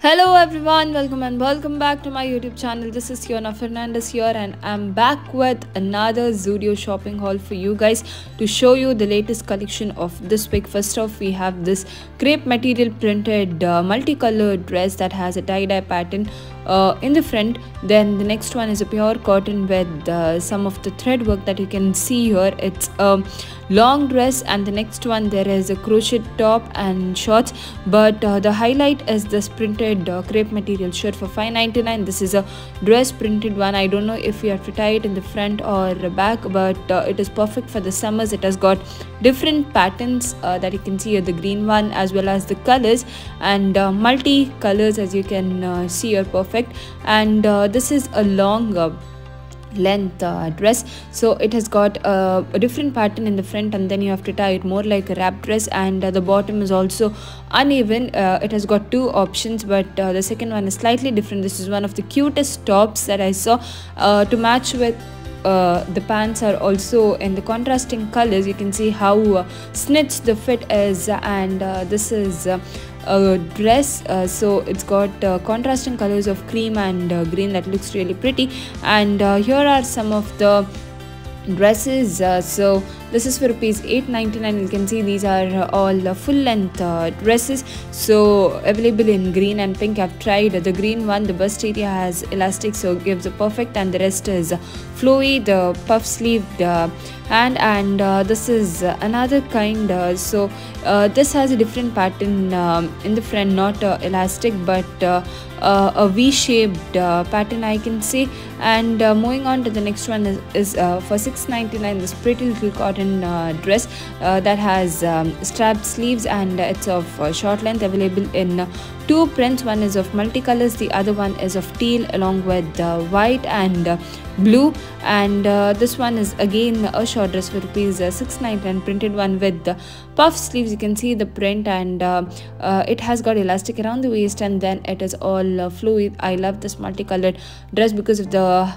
Hello everyone, welcome and welcome back to my YouTube channel. This is Ceyona Fernandes here and I'm back with another Zudio shopping haul for you guys to show you the latest collection of this week. First off, we have this crepe material printed uh, multicolored dress that has a tie-dye pattern uh, in the front. Then the next one is a pure cotton with uh, some of the thread work that you can see here. It's a long dress and the next one there is a crochet top and shorts. But uh, the highlight is this printed uh, crepe material shirt for 5.99 this is a dress printed one. I don't know if you have to tie it in the front or back but uh, it is perfect for the summers. It has got different patterns uh, that you can see here the green one as well as the colors. And multi colors as you can see are perfect and this is a long length uh, dress. So it has got uh, a different pattern in the front and then you have to tie it more like a wrap dress. And uh, the bottom is also uneven. Uh, it has got two options but uh, the second one is slightly different. This is one of the cutest tops that i saw. Uh, to match with uh, the pants are also in the contrasting colors. You can see how uh, snitched the fit is. And uh, this is a dress uh, so it's got uh, contrasting colors of cream and uh, green that looks really pretty. And here are some of the dresses so this is for rupees 8.99 you can see these are all full length uh, dresses. So available in green and pink. I've tried the green one. The bust area has elastic so gives a perfect and the rest is flowy the puff sleeved uh, and and uh, this is another kind uh, so uh, this has a different pattern um, in the front not uh, elastic but uh, a v-shaped pattern i can say and moving on to the next one is, is for 6.99 this pretty little cotton dress that has um, strapped sleeves and it's of short length available in two prints. One is of multicolors the other one is of teal along with uh, white and uh, blue. And uh, this one is again a short dress for rupees uh, 699 printed one with the puff sleeves. You can see the print and uh, uh, it has got elastic around the waist and then it is all fluid. I love this multicolored dress because of the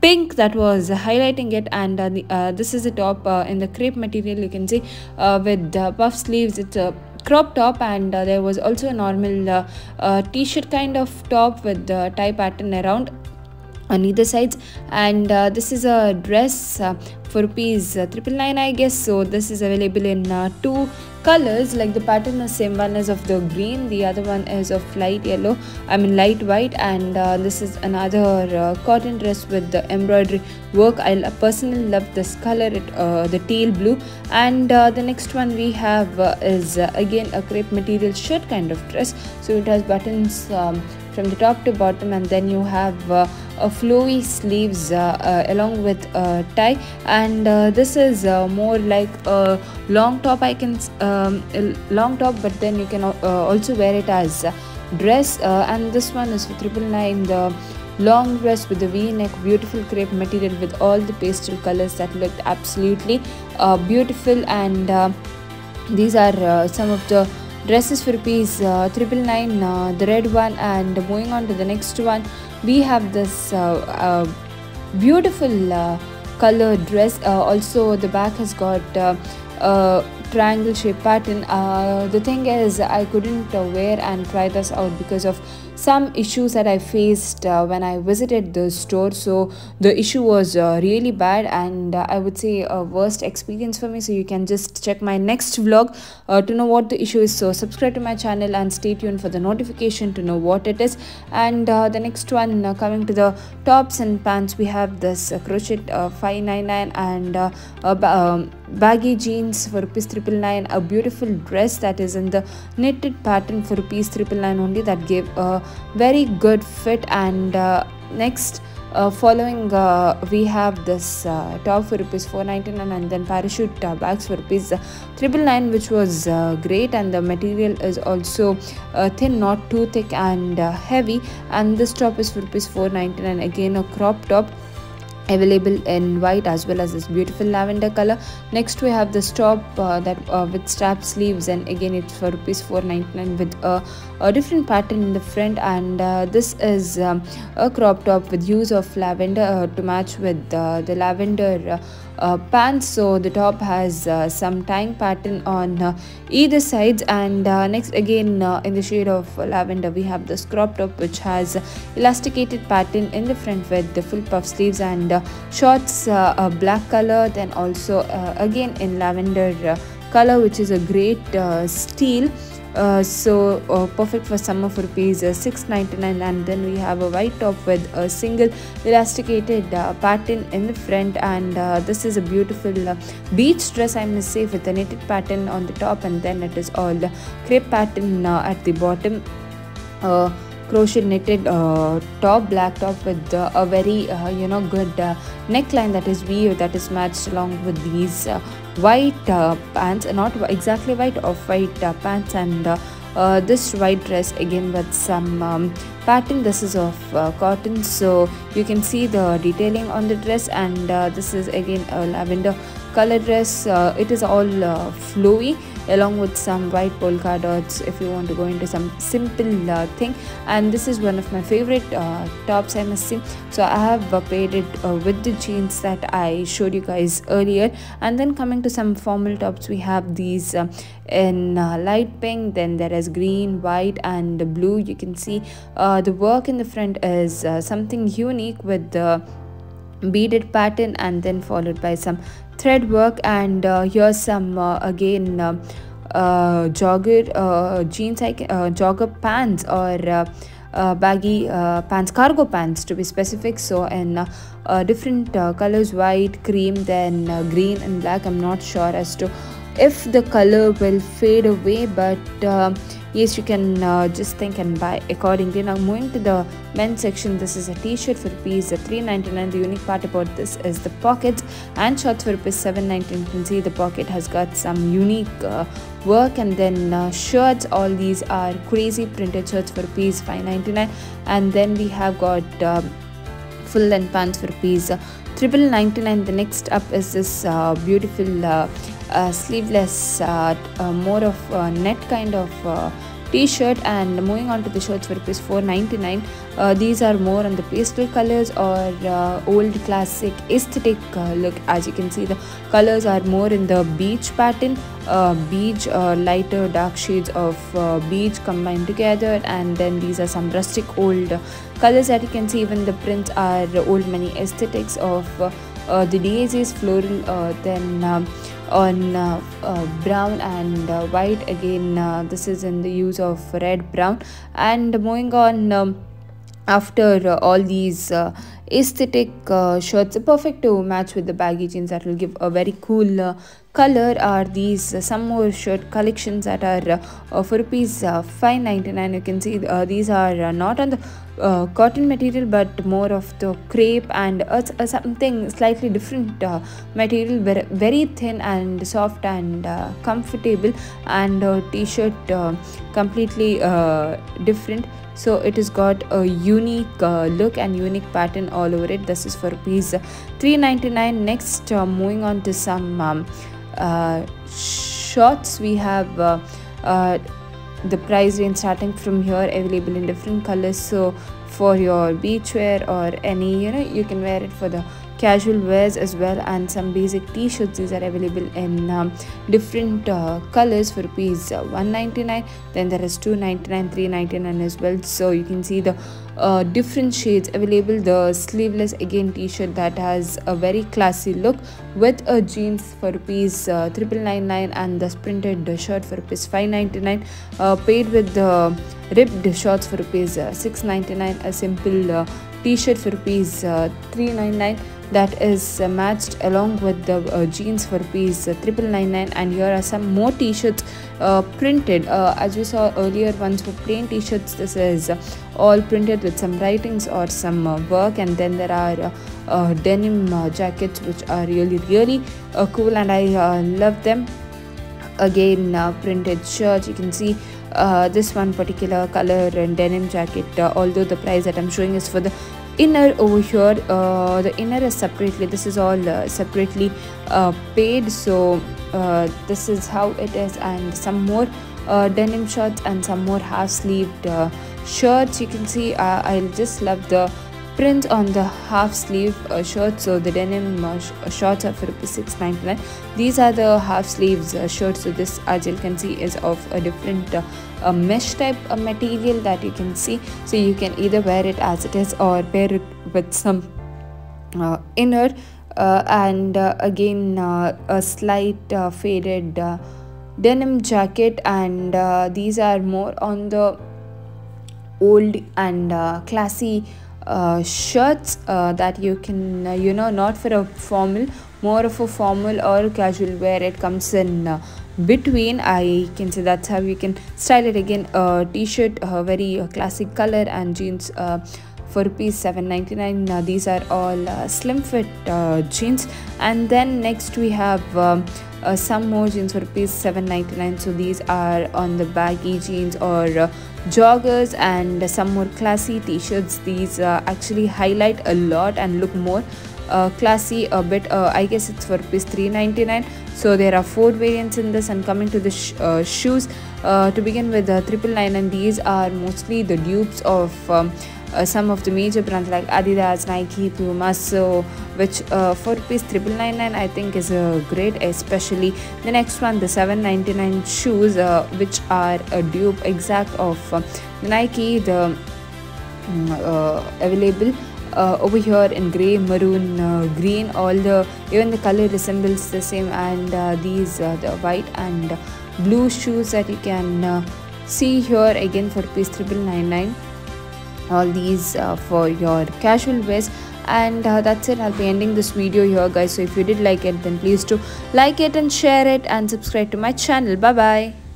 pink that was highlighting it and uh, the, uh, this is the top uh, in the crepe material you can see with puff sleeves it's a crop top and uh, there was also a normal uh, uh, t-shirt kind of top with the tie pattern around on either sides. And uh, this is a dress uh, for rupees uh, triple nine i guess. So this is available in two colors. Like the pattern is same. One is of the green the other one is of light yellow. I mean light white. And uh, this is another uh, cotton dress with the embroidery work. I personally love this color. It uh, the teal blue. And uh, the next one we have uh, is uh, again a crepe material shirt kind of dress. So it has buttons um, from the top to bottom and then you have a flowy sleeves along with a tie. And this is more like a long top i can um, long top but then you can uh, also wear it as dress. Uh, and this one is for triple nine the long dress with the v-neck beautiful crepe material with all the pastel colors that looked absolutely uh, beautiful. And uh, these are uh, some of the dresses for rupees uh, triple nine the red one and moving on to the next one we have this beautiful color dress. Also the back has got uh, triangle shape pattern. Uh, the thing is i couldn't uh, wear and try this out because of some issues that I faced uh, when I visited the store. So the issue was uh, really bad, and uh, I would say a worst experience for me. So you can just check my next vlog uh, to know what the issue is. So subscribe to my channel and stay tuned for the notification to know what it is. And uh, the next one uh, coming to the tops and pants, we have this crochet 599 and um, baggy jeans for rupees triple nine. A beautiful dress that is in the knitted pattern for rupees triple nine only that gave a very good fit. And uh, next uh, following uh, we have this uh, top for rupees 499 and then parachute uh, bags for rupees uh, triple nine which was uh, great. And the material is also thin not too thick and heavy. And this top is for rupees 499 again a crop top available in white as well as this beautiful lavender color. Next we have this top uh, that uh, with strap sleeves and again it's for rupees 499 with a, a, different pattern in the front. And uh, this is um, a crop top with use of lavender uh, to match with uh, the lavender uh, pants so the top has uh, some tying pattern on uh, either sides. And uh, next again uh, in the shade of lavender we have this crop top which has elasticated pattern in the front with the full puff sleeves and uh, shorts black color then also again in lavender color which is a great steel. Uh, so uh, perfect for summer for rupees uh, 699 and then we have a white top with a single elasticated uh, pattern in the front. And uh, this is a beautiful uh, beach dress i must say with a knitted pattern on the top. And then it is all the crepe pattern at the bottom. Crochet knitted uh, top black top with uh, a very uh, you know good neckline that is weave that is matched along with these white pants not exactly white off white pants and uh, this white dress again with some um, pattern. This is of uh, cotton. So you can see the detailing on the dress and uh, this is again a lavender color dress it is all flowy along with some white polka dots if you want to go into some simple uh, thing. And this is one of my favorite uh, tops i must say. So i have uh, paired it uh, with the jeans that i showed you guys earlier. And then coming to some formal tops we have these uh, in uh, light pink then there is green white and blue. You can see the work in the front is something unique with the beaded pattern and then followed by some thread work and uh, here's some uh, again uh, uh jogger uh, jeans like uh, jogger pants or baggy pants cargo pants to be specific. So in different colors white cream then green and black i'm not sure as to if the color will fade away but yes you can uh, just think and buy accordingly. Now moving to the men's section this is a t-shirt for rupees 399 the unique part about this is the pockets and shorts for rupees 799 you can see the pocket has got some unique uh, work and then uh, shirts. All these are crazy printed shirts for rupees 599 and then we have got um, full length pants for rupees uh, triple 99 the next up is this uh, beautiful uh, uh, sleeveless uh, uh, more of a net kind of t-shirt and moving on to the shirts for rupees 499 uh, these are more on the pastel colors or uh, old classic aesthetic uh, look. As you can see the colors are more in the beige pattern beige lighter dark shades of beige combined together. And then these are some rustic old colors. That you can see even the prints are old many aesthetics of the daisies floral then um, on uh, uh, brown and uh, white. Again this is in the use of red brown. And moving on um, after all these aesthetic uh, shirts perfect to match with the baggy jeans that will give a very cool uh, color are these. Uh, some more shirt collections that are uh, for rupees uh, 599 you can see uh, these are not on the cotton material but more of the crepe and something slightly different material very, thin and soft and comfortable and t-shirt completely different. So it has got a unique uh, look and unique pattern all over it. This is for rupees 399 next uh, moving on to some um, uh, shorts. We have uh, uh, the price range starting from here available in different colors. So for your beach wear or any you know you can wear it for the casual wears as well. And some basic t-shirts these are available in um, different uh, colors for rupees uh, 199 then there is 299 399 as well. So you can see the uh, different shades available. The sleeveless again t-shirt that has a very classy look with a jeans for rupees uh, and the printed shirt for rupees 599 uh, paid with the ripped shorts for rupees uh, 699 a simple uh, t-shirt for rupees uh, 399 that is uh, matched along with the uh, jeans for rupees uh, triple nine nine and here are some more t-shirts uh, printed. Uh, as we saw earlier ones for plain t-shirts this is all printed with some writings or some work and then there are denim jackets which are really really cool and i love them. Again printed shirts you can see uh, this one particular color and denim jacket uh, although the price that i'm showing is for the inner over here uh, the inner is separately this is all uh, separately uh, paid. So this is how it is. And some more denim shirts and some more half sleeved shirts. You can see i'll just love the prints on the half sleeve uh, shirts so the denim uh, shorts are for rupees 699 these are the half sleeves uh, shirts so this as you can see is of a different uh, a mesh type of material that you can see. So you can either wear it as it is or pair it with some uh, inner uh, and again a slight faded denim jacket. And these are more on the old and classy uh, shirts uh, that you can uh, you know not for a formal more of a formal or casual wear. It comes in uh, between. I can say that's how you can style it. Again a t-shirt very uh, classic color and jeans uh, for rupees 799 uh, these are all uh, slim fit uh, jeans. And then next we have um, uh, some more jeans for rupees 799 so these are on the baggy jeans or uh, joggers and some more classy t-shirts. These uh, actually highlight a lot and look more uh, classy a bit uh, i guess it's for rupees 399 so there are four variants in this and coming to the sh- uh, shoes uh, to begin with the triple nine. And these are mostly the dupes of um, uh, some of the major brands like Adidas, Nike, Puma. So, which uh, for rupees triple nine nine I think is a great, especially the next one, the seven ninety nine shoes, uh, which are a dupe exact of uh, Nike. The mm, uh, available uh, over here in gray maroon uh, green all the even the color resembles the same and uh, these uh, the white and blue shoes that you can uh, see here again for rupees triple nine nine all these uh, for your casual wears and uh, that's it. I'll be ending this video here guys. So if you did like it then please do like it and share it and subscribe to my channel. Bye bye